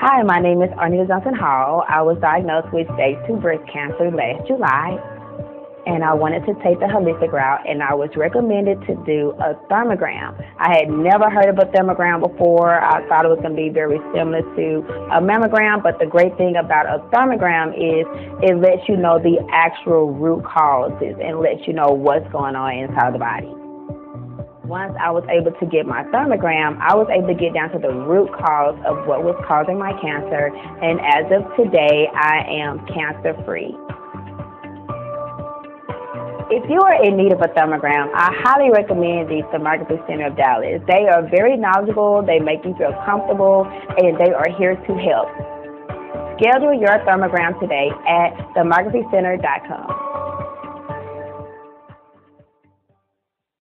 Hi, my name is Arnita Johnson Hall. I was diagnosed with stage 2 breast cancer last July, and I wanted to take the holistic route, and I was recommended to do a thermogram. I had never heard of a thermogram before. I thought it was going to be very similar to a mammogram, but the great thing about a thermogram is it lets you know the actual root causes and lets you know what's going on inside the body once I was able to get my thermogram, I was able to get down to the root cause of what was causing my cancer. And as of today, I am cancer free. If you are in need of a thermogram, I highly recommend the Thermography Center of Dallas. They are very knowledgeable, they make you feel comfortable, and they are here to help. Schedule your thermogram today at thermographycenter.com.